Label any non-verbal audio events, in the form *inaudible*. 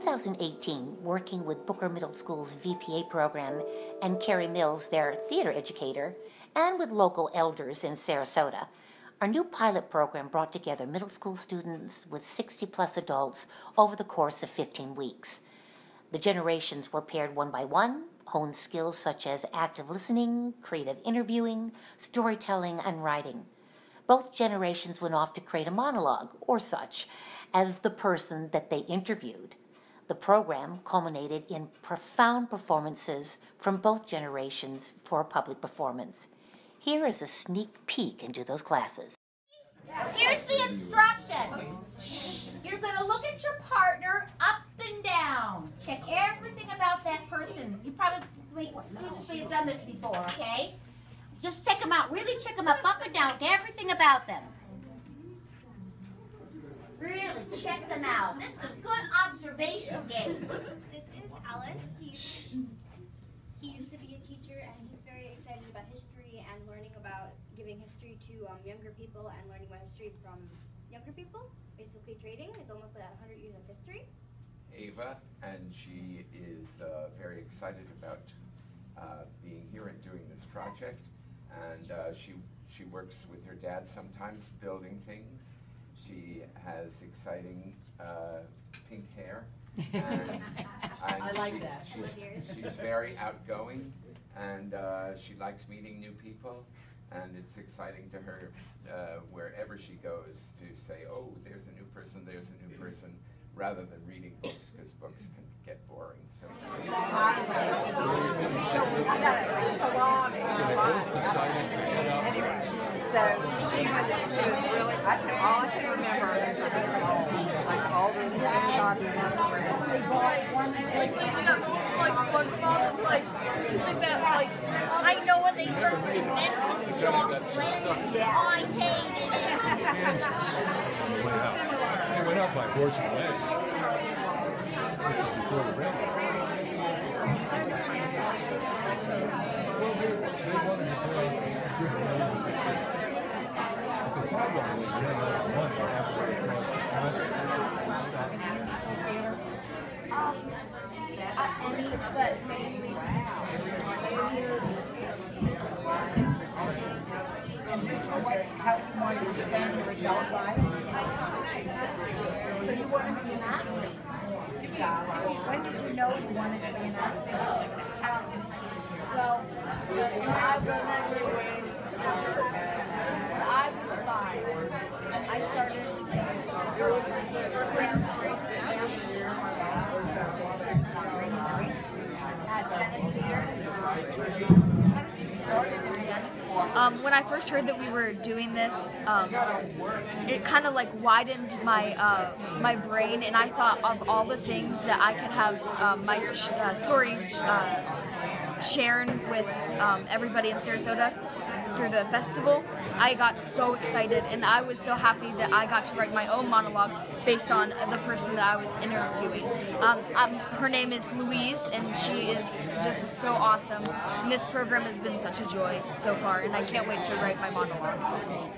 2018, working with Booker Middle School's VPA program and Carrie Mills, their theater educator, and with local elders in Sarasota, our new pilot program brought together middle school students with 60 plus adults over the course of 15 weeks. The generations were paired one by one, honed skills such as active listening, creative interviewing, storytelling, and writing. Both generations went off to create a monologue, or such, as the person that they interviewed. The program culminated in profound performances from both generations for a public performance. Here is a sneak peek into those classes. Here's the instruction. You're going to look at your partner up and down. Check everything about that person. You probably studiously have done this before, okay? Just check them out. Really check them up, up and down, everything about them. Really check them out. This is a good observation game. *laughs* This is Alan. He's, he used to be a teacher and he's very excited about history and learning about giving history to um, younger people and learning about history from younger people. Basically trading. It's almost like 100 years of history. Ava, and she is uh, very excited about uh, being here and doing this project. And uh, she, she works with her dad sometimes building things. She has exciting uh, pink hair. And, *laughs* and I like she- that. She's, she's very outgoing, and uh, she likes meeting new people. And it's exciting to her uh, wherever she goes to say, "Oh, there's a new person. There's a new person," rather than reading books because books can get boring. So. So she had, she was really, I can, all I can remember is her being like all the naughty ones were. like picking up like SpongeBob and like using that like I know when they first invented chocolate. Oh, I hated it. went out. *laughs* It went out by horse and wagon. This was before the railroad. Well, they, they wanted to build a different line. But the problem was we had enough money after they crossed the any, but mainly. And this is what how you wanted to spend your adult life. So you want to be an athlete. When did you know you wanted to be an athlete? Well, I was, when I was five, I started at Venice Um, when I first heard that we were doing this, um, it kind of like widened my uh, my brain, and I thought of all the things that I could have um, my uh, stories shared with um, everybody in Sarasota through the festival. I got so excited, and I was so happy that I got to write my own monologue based on the person that I was interviewing. Um, um, her name is Louise, and she is just so awesome. And this program has been such a joy so far, and I can't wait to write my monologue.